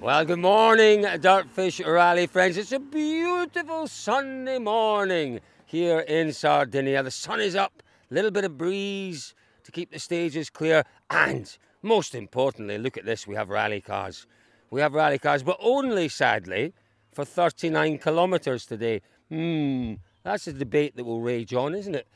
Well, good morning, DirtFish Rally friends. It's a beautiful Sunday morning here in Sardinia. The sun is up, a little bit of breeze to keep the stages clear, and most importantly, look at this we have rally cars. We have rally cars, but only sadly for 39 kilometres today. Hmm, that's a debate that will rage on, isn't it?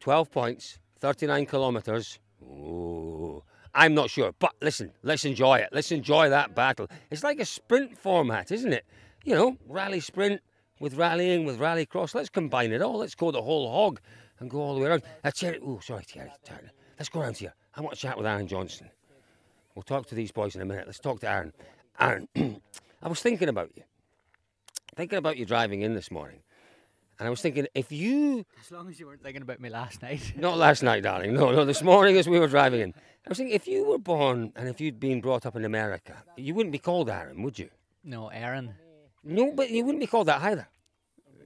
12 points, 39 kilometres. Oh, I'm not sure. But listen, let's enjoy it. Let's enjoy that battle. It's like a sprint format, isn't it? You know, rally sprint with rallying, with rally cross. Let's combine it all. Let's go the whole hog and go all the way around. Uh, Thierry, oh, sorry, Thierry. Let's go around here. I want to chat with Aaron Johnston. We'll talk to these boys in a minute. Let's talk to Aaron. Aaron, I was thinking about you. Thinking about you driving in this morning. And I was thinking, if you. As long as you weren't thinking about me last night. not last night, darling. No, no, this morning as we were driving in. I was thinking, if you were born and if you'd been brought up in America, you wouldn't be called Aaron, would you? No, Aaron. No, but you wouldn't be called that either.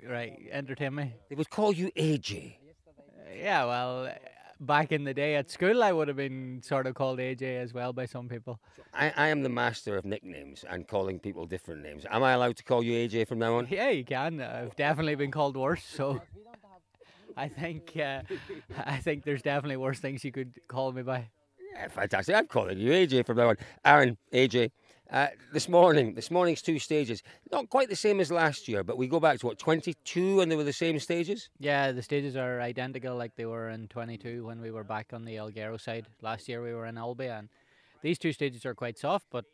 Right, entertain me. They would call you AJ. Uh, yeah, well, back in the day at school, I would have been sort of called AJ as well by some people. I, I am the master of nicknames and calling people different names. Am I allowed to call you AJ from now on? Yeah, you can. I've definitely been called worse, so I think uh, I think there's definitely worse things you could call me by. Yeah, fantastic. I'm calling you AJ from now on. Aaron, AJ. Uh, this morning, this morning's two stages, not quite the same as last year, but we go back to what 22, and they were the same stages. Yeah, the stages are identical, like they were in 22 when we were back on the Alghero side. Last year we were in Olbia, and these two stages are quite soft, but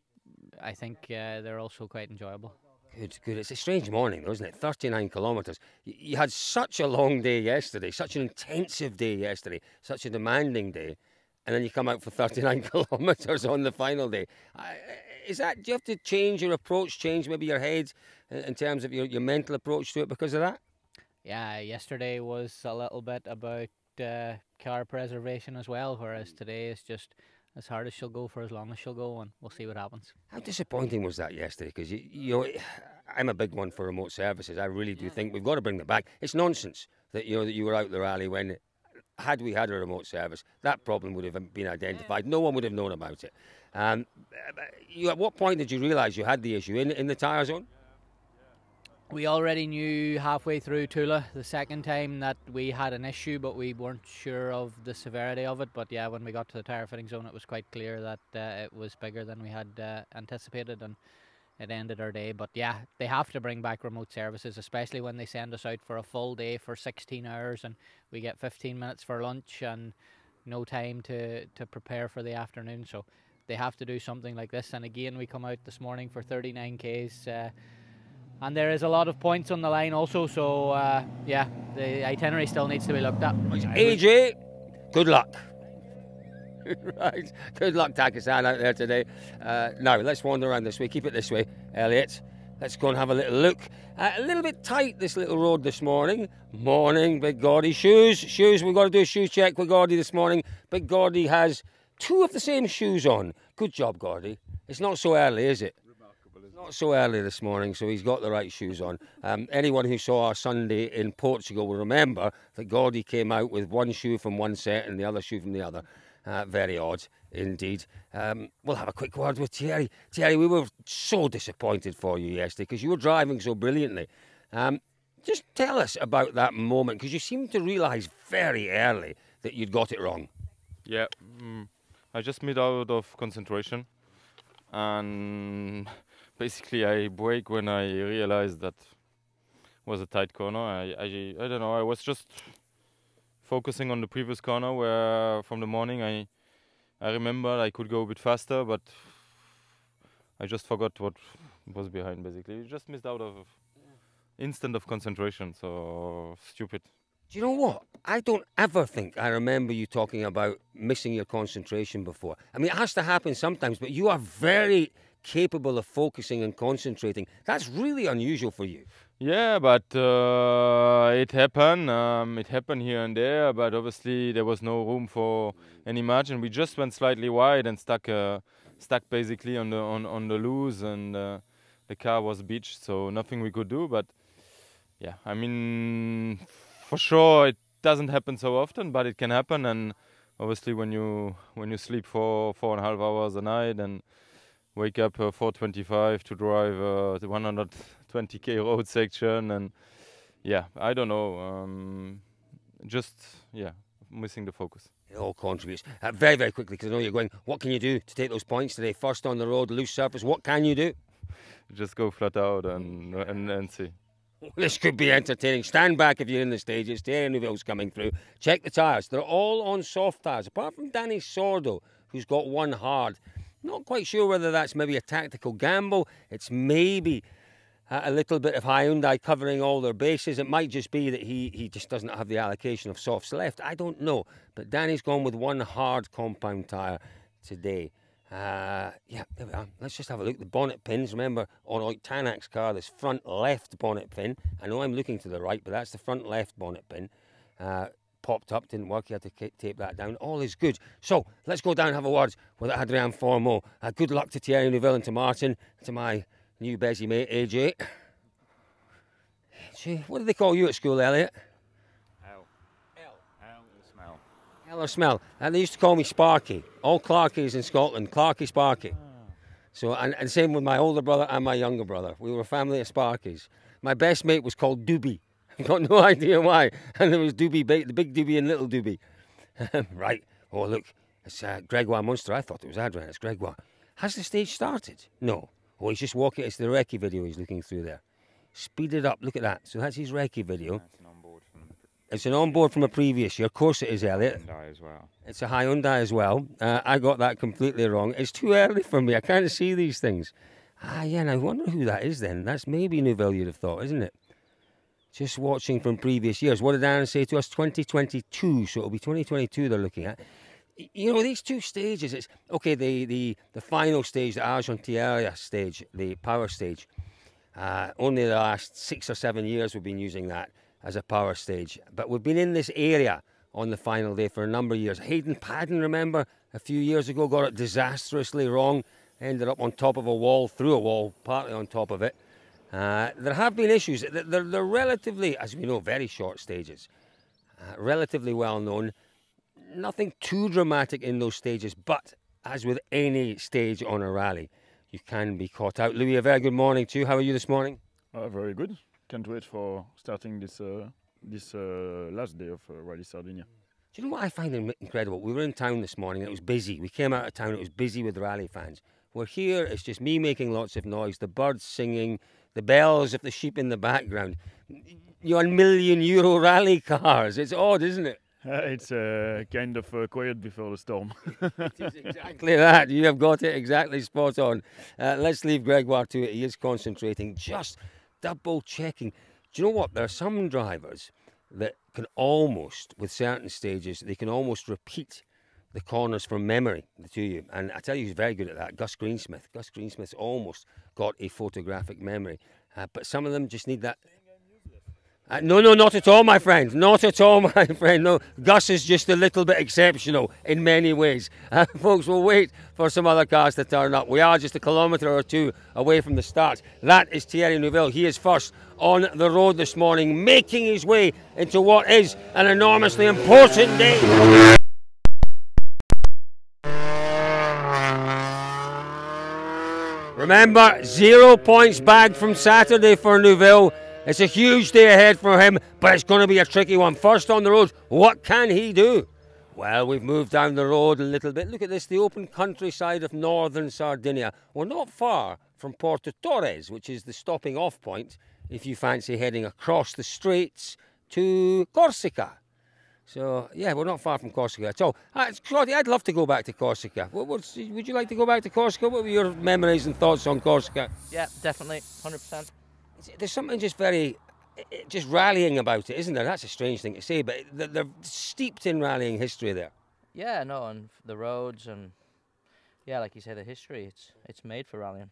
I think uh, they're also quite enjoyable. Good, good. It's a strange morning, though, isn't it? 39 kilometres. You had such a long day yesterday, such an intensive day yesterday, such a demanding day, and then you come out for 39 kilometres on the final day. I, is that do you have to change your approach, change maybe your head in terms of your, your mental approach to it because of that? Yeah, yesterday was a little bit about uh, car preservation as well, whereas today is just as hard as she'll go for as long as she'll go, and we'll see what happens. How disappointing was that yesterday? Because you, you know, I'm a big one for remote services. I really do yeah. think we've got to bring them back. It's nonsense that you know that you were out the rally when had we had a remote service, that problem would have been identified. No one would have known about it. Um, you, at what point did you realise you had the issue in, in the tyre zone? We already knew halfway through Tula the second time that we had an issue, but we weren't sure of the severity of it. But yeah, when we got to the tyre fitting zone, it was quite clear that uh, it was bigger than we had uh, anticipated. And it ended our day. But yeah, they have to bring back remote services, especially when they send us out for a full day for 16 hours and we get 15 minutes for lunch and no time to, to prepare for the afternoon. So they have to do something like this. And again, we come out this morning for 39 Ks. Uh, and there is a lot of points on the line also. So uh, yeah, the itinerary still needs to be looked at. AJ, good luck. right. Good luck, Takasan, out there today. Uh, now, let's wander around this way. Keep it this way, Elliot. Let's go and have a little look. Uh, a little bit tight, this little road this morning. Morning, Big Gordy. Shoes, shoes. We've got to do a shoe check with Gordy this morning. Big Gordy has two of the same shoes on. Good job, Gordy. It's not so early, is it? Not so early this morning, so he's got the right shoes on. Um, anyone who saw our Sunday in Portugal will remember that Gordy came out with one shoe from one set and the other shoe from the other. Uh, very odd indeed. Um, we'll have a quick word with Thierry. Thierry, we were so disappointed for you yesterday because you were driving so brilliantly. Um, just tell us about that moment because you seemed to realise very early that you'd got it wrong. Yeah, mm, I just made out of concentration and basically I brake when I realized that was a tight corner. I, I, I don't know, I was just focusing on the previous corner where from the morning I I remember I could go a bit faster, but I just forgot what was behind. Basically, just missed out of instant of concentration. So stupid. Do you know what? I don't ever think I remember you talking about missing your concentration before. I mean, it has to happen sometimes, but you are very capable of focusing and concentrating. That's really unusual for you. Yeah, but uh, it happened. Um, it happened here and there, but obviously there was no room for any margin. We just went slightly wide and stuck, uh, stuck basically on the on, on the loose, and uh, the car was beached, so nothing we could do. But yeah, I mean, for sure it doesn't happen so often, but it can happen. And obviously when you when you sleep for four and a half hours a night and wake up uh, 4:25 to drive uh, the 120k road section, and yeah, I don't know. Um, just yeah, missing the focus. It all contributes. Uh, very, very quickly, because I know you're going, what can you do to take those points today? First on the road, loose surface. What can you do? Just go flat out and and, and see. This could be entertaining. Stand back if you're in the stages. Thierry Neuville's coming through. Check the tyres. They're all on soft tyres, apart from Dani Sordo, who's got one hard. Not quite sure whether that's maybe a tactical gamble. It's maybe a little bit of Hyundai covering all their bases. It might just be that he, he just doesn't have the allocation of softs left. I don't know. But Dani's gone with one hard compound tyre today. Uh, yeah, there we are. Let's just have a look. The bonnet pins, remember, on like Tanak's car, this front left bonnet pin. I know I'm looking to the right, but that's the front left bonnet pin. Uh, popped up, didn't work. You had to tape that down. All is good. So let's go down and have a word with Adrien Fourmaux. Uh, good luck to Thierry Neuville and to Martin, to my new Bezzy mate, AJ. Gee, what do they call you at school, Elliot? Or smell. And they used to call me Sparky. All Clarkies in Scotland, Clarky Sparky. So, and, and same with my older brother and my younger brother. We were a family of Sparkies. My best mate was called Doobie. I've got no idea why. And there was Doobie, the big Doobie and little Doobie. right. Oh, look, it's uh, Gregoire Munster. I thought it was Adrien. It's Gregoire. Has the stage started? No. Oh, he's just walking. It's the recce video he's looking through there. Speed it up. Look at that. So that's his recce video. That's an onboard from It's an onboard from a previous year. Of course it is, Elliot. Hyundai as well. It's a Hyundai as well. Uh, I got that completely wrong. It's too early for me. I can't see these things. Ah, yeah, and I wonder who that is then. That's maybe Neuville, you'd have thought, isn't it? Just watching from previous years. What did Aaron say to us? 2022. So it'll be 2022 they're looking at. You know, these two stages, it's okay, the, the, the final stage, the Argentiera stage, the power stage, uh, only the last six or seven years we've been using that as a power stage. But we've been in this area on the final day for a number of years. Hayden Paddon, remember, a few years ago got it disastrously wrong, ended up on top of a wall, through a wall, partly on top of it. Uh, there have been issues. They're, they're, relatively, as we know, very short stages, uh, relatively well known. Nothing too dramatic in those stages, but as with any stage on a rally, you can be caught out. Louis, a very good morning to you. How are you this morning? Uh, very good. Can't wait for starting this uh, this uh, last day of uh, Rally Sardinia. Do you know what I find incredible? We were in town this morning. It was busy. We came out of town. It was busy with rally fans. We're here. It's just me making lots of noise. The birds singing. The bells of the sheep in the background. You're on million euro rally cars. It's odd, isn't it? Uh, it's uh, kind of uh, quiet before the storm. It is exactly that. You have got it exactly spot on. Uh, let's leave Gregoire to it. He is concentrating, just double checking. Do you know what? There are some drivers that can almost, with certain stages, they can almost repeat the corners from memory to you. And I tell you, he's very good at that. Gus Greensmith. Gus Greensmith's almost got a photographic memory. Uh, but some of them just need that. Uh, no, no, not at all, my friend. Not at all, my friend. No, Gus is just a little bit exceptional in many ways. Uh, folks, we'll wait for some other cars to turn up. We are just a kilometre or two away from the start. That is Thierry Neuville. He is first on the road this morning, making his way into what is an enormously important day. Remember, zero points bagged from Saturday for Neuville. It's a huge day ahead for him, but it's going to be a tricky one. First on the road, what can he do? Well, we've moved down the road a little bit. Look at this, the open countryside of northern Sardinia. We're not far from Porto Torres, which is the stopping off point if you fancy heading across the straits to Corsica. So, yeah, we're not far from Corsica at all. Uh, Claudia, I'd love to go back to Corsica. Would you like to go back to Corsica? What were your memories and thoughts on Corsica? Yeah, definitely, hundred percent. There's something just very, just rallying about it, isn't there? That's a strange thing to say, but they're, steeped in rallying history there. Yeah, no, and the roads and yeah, like you say, the history. It's it's made for rallying.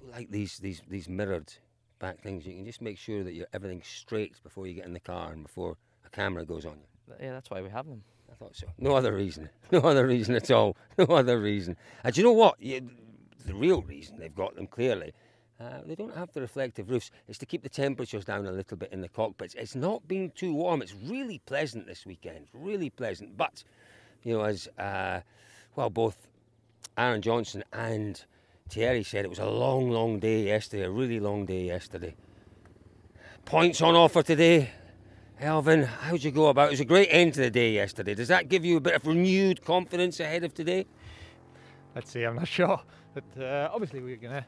I do like these, these, these mirrored back things. You can just make sure that you're everything's straight before you get in the car and before a camera goes on you. Yeah, that's why we have them. I thought so. No other reason. No other reason at all. No other reason. And do you know what? You, the real reason they've got them clearly. Uh, they don't have the reflective roofs. It's to keep the temperatures down a little bit in the cockpits. It's not been too warm. It's really pleasant this weekend. Really pleasant. But, you know, as uh, well, both Aaron Johnston and Thierry said it was a long, long day yesterday, a really long day yesterday. Points on offer today. Elfyn, how'd you go about? It was a great end to the day yesterday. Does that give you a bit of renewed confidence ahead of today? Let's see, I'm not sure. But uh, obviously, we're going to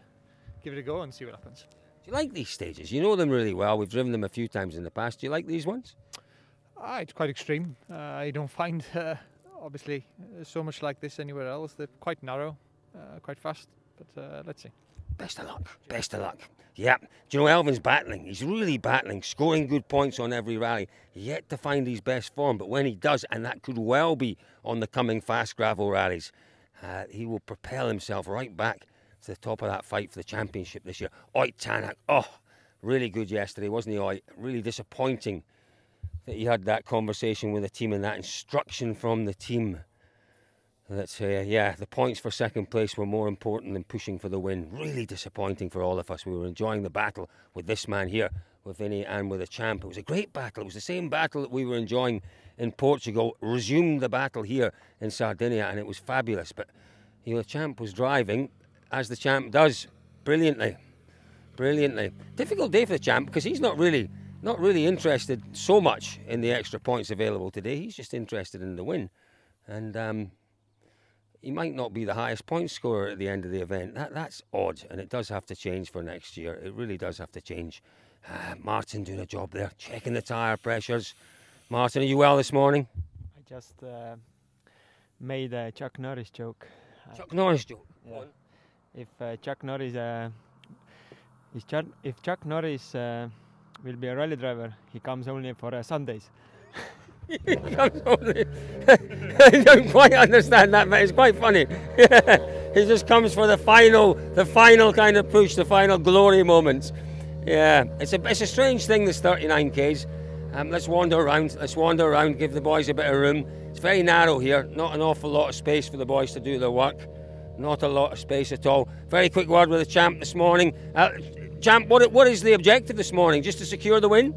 give it a go and see what happens. Do you like these stages? You know them really well. We've driven them a few times in the past. Do you like these ones? Ah, it's quite extreme. Uh, I don't find, uh, obviously, uh, so much like this anywhere else. They're quite narrow, uh, quite fast. But uh, let's see. Best of luck. Best of luck. Yeah. Do you know Elfyn's battling? He's really battling, scoring good points on every rally. Yet to find his best form, but when he does, and that could well be on the coming fast gravel rallies, uh, he will propel himself right back to the top of that fight for the championship this year. Ott Tanak, oh, really good yesterday, wasn't he? Ott? Really disappointing that he had that conversation with the team and that instruction from the team Let's say, uh, yeah, the points for second place were more important than pushing for the win. Really disappointing for all of us. We were enjoying the battle with this man here, with Vinny and with the champ. It was a great battle. It was the same battle that we were enjoying in Portugal. Resumed the battle here in Sardinia, and it was fabulous. But you know, the champ was driving, as the champ does, brilliantly, brilliantly. Difficult day for the champ because he's not really, not really interested so much in the extra points available today. He's just interested in the win, and. Um, he might not be the highest point scorer at the end of the event. That, that's odd, and it does have to change for next year. It really does have to change. Uh, Martin doing a job there, checking the tyre pressures. Martin, are you well this morning? I just uh, made a Chuck Norris joke. Chuck Norris joke. Yeah. If uh, Chuck Norris, uh, Chuck, if Chuck Norris uh, will be a rally driver, he comes only for uh, Sundays. I don't quite understand that, but it's quite funny. he just comes for the final, the final kind of push, the final glory moments. Yeah, it's a it's a strange thing. This 39 k's. Um, let's wander around. Let's wander around. Give the boys a bit of room. It's very narrow here. Not an awful lot of space for the boys to do their work. Not a lot of space at all. Very quick word with the champ this morning. Uh, champ, what what is the objective this morning? Just to secure the win?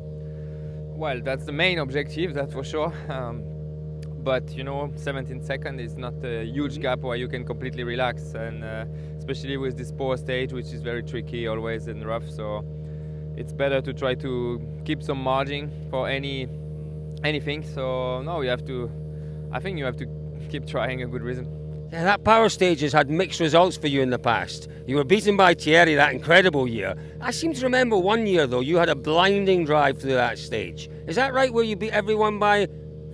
Well, that's the main objective, that's for sure. Um, but you know, 17 seconds is not a huge gap where you can completely relax, and uh, especially with this power stage, which is very tricky always and rough. So it's better to try to keep some margin for any anything. So no, you have to. I think you have to keep trying a good reason. Yeah, that power stage has had mixed results for you in the past. You were beaten by Thierry that incredible year. I seem to remember one year, though, you had a blinding drive through that stage. Is that right, where you beat everyone by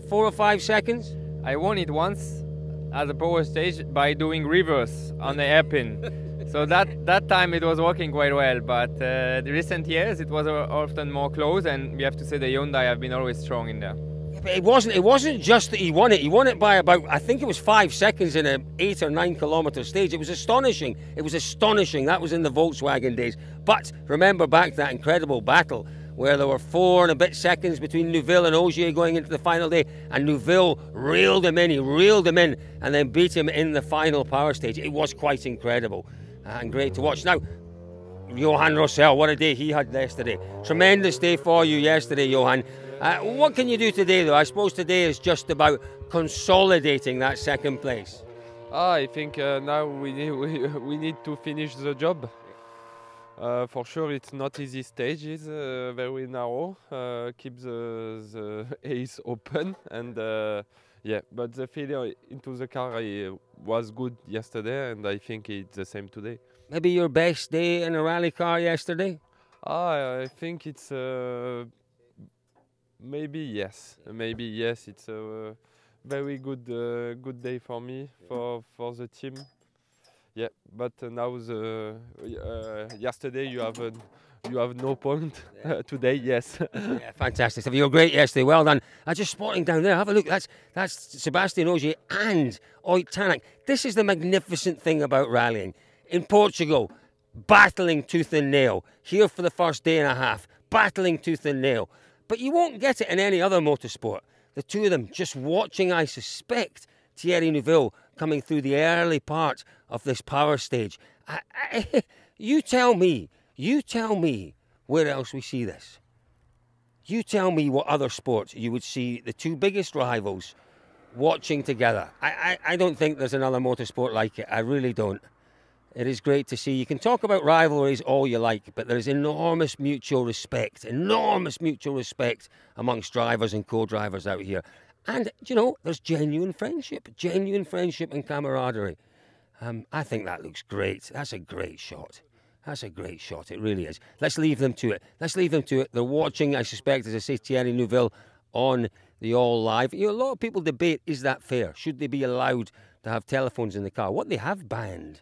four or five seconds? I won it once at the power stage by doing reverse on the hairpin. so that, that time it was working quite well, but uh, the recent years it was often more close, and we have to say the Hyundai have been always strong in there it wasn't. It wasn't just that he won it. He won it by about, I think it was five seconds in an eight or nine kilometre stage. It was astonishing. It was astonishing. That was in the Volkswagen days. But remember back that incredible battle where there were four and a bit seconds between Neuville and Ogier going into the final day, and Neuville reeled him in. He reeled him in, and then beat him in the final power stage. It was quite incredible uh, and great to watch. Now. Yohan Rossel, what a day he had yesterday. Tremendous day for you yesterday, Yohan. Uh, what can you do today, though? I suppose today is just about consolidating that second place. Ah, I think uh, now we need we, we need to finish the job. Uh, for sure, it's not easy stages, uh, very narrow. Uh, keep the, the ace open, and uh, yeah, but the failure into the car was good yesterday, and I think it's the same today. Maybe your best day in a rally car yesterday? Ah, I think it's Maybe yes. Maybe yes. It's a very good uh, good day for me for for the team. Yeah, but uh, now the uh, yesterday you have you have no point. Yeah. Today, yes. yeah, fantastic stuff. You were great yesterday. Well done. I just spotting down there. Have a look. That's that's Sébastien Ogier and Ott Tanak. This is the magnificent thing about rallying in Portugal. Battling tooth and nail here for the first day and a half. Battling tooth and nail. But you won't get it in any other motorsport. The two of them just watching, I suspect, Thierry Neuville coming through the early part of this power stage. I, I, you tell me, you tell me where else we see this. You tell me what other sports you would see the two biggest rivals watching together. I, I, I don't think there's another motorsport like it. I really don't. It is great to see. You can talk about rivalries all you like, but there is enormous mutual respect, enormous mutual respect amongst drivers and co-drivers out here. And, you know, there's genuine friendship, genuine friendship and camaraderie. Um, I think that looks great. That's a great shot. That's a great shot. It really is. Let's leave them to it. Let's leave them to it. They're watching, I suspect, as I say, Thierry Neuville on the All Live. You know, a lot of people debate is that fair? Should they be allowed to have telephones in the car? What they have banned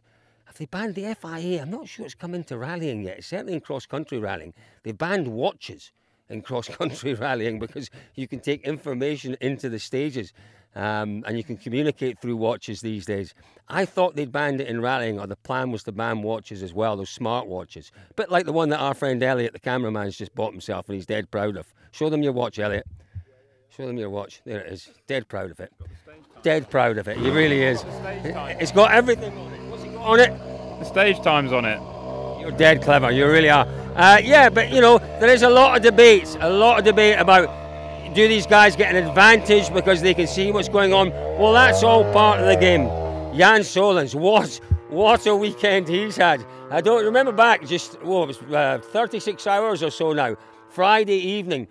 have they banned the FIA? I'm not sure it's come into rallying yet. Certainly in cross country rallying. They've banned watches in cross country rallying because you can take information into the stages um, and you can communicate through watches these days. I thought they'd banned it in rallying, or the plan was to ban watches as well, those smart watches. But like the one that our friend Elliot, the cameraman's just bought himself and he's dead proud of. Show them your watch, Elliot. Show them your watch. There it is. Dead proud of it. Dead proud of it. He really is. It's got everything on it. What's it got on it? The stage time's on it. You're dead clever. You really are. Uh, yeah, but you know there is a lot of debates, a lot of debate about do these guys get an advantage because they can see what's going on. Well, that's all part of the game. Jan Solans, what what a weekend he's had. I don't remember back just well, it was uh, 36 hours or so now. Friday evening,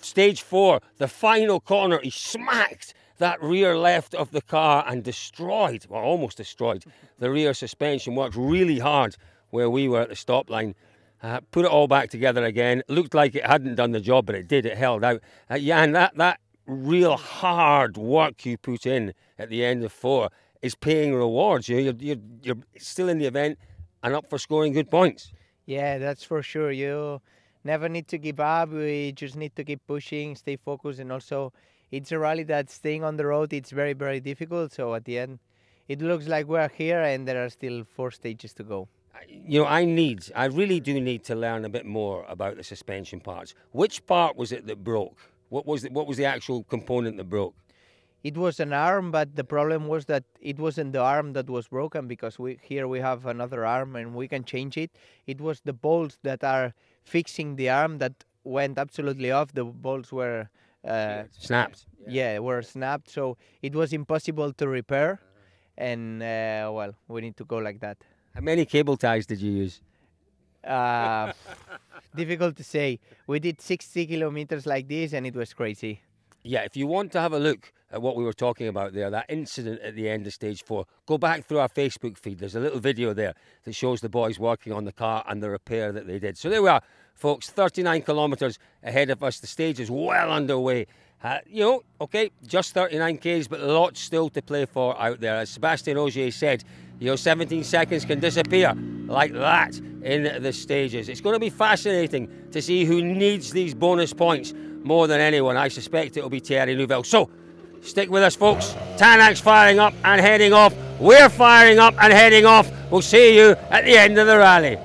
stage four, the final corner, he smacked that rear left of the car and destroyed, well, almost destroyed, the rear suspension. Worked really hard where we were at the stop line. Uh, put it all back together again. Looked like it hadn't done the job, but it did. It held out. Uh, Jan, that, that real hard work you put in at the end of four is paying rewards. You're, you're, you're still in the event and up for scoring good points. Yeah, that's for sure. You never need to give up. We just need to keep pushing, stay focused, and also it's a rally that staying on the road it's very very difficult. So at the end, it looks like we're here, and there are still four stages to go. You know, I need, I really do need to learn a bit more about the suspension parts. Which part was it that broke? What was the, what was the actual component that broke? It was an arm, but the problem was that it wasn't the arm that was broken because we here we have another arm and we can change it. It was the bolts that are fixing the arm that went absolutely off. The bolts were uh, snapped. Yeah, were snapped. So it was impossible to repair, and uh, well, we need to go like that. How many cable ties did you use? Uh, difficult to say. We did 60 kilometers like this, and it was crazy. Yeah, if you want to have a look at what we were talking about there, that incident at the end of stage four, go back through our Facebook feed. There's a little video there that shows the boys working on the car and the repair that they did. So there we are, folks, 39 kilometres ahead of us. The stage is well underway. Uh, you know, okay, just 39 Ks, but lots still to play for out there. As Sébastien Ogier said, you know, 17 seconds can disappear like that in the stages. It's going to be fascinating to see who needs these bonus points more than anyone. I suspect it'll be Thierry Neuville. So, stick with us, folks. Tanak's firing up and heading off. We're firing up and heading off. We'll see you at the end of the rally.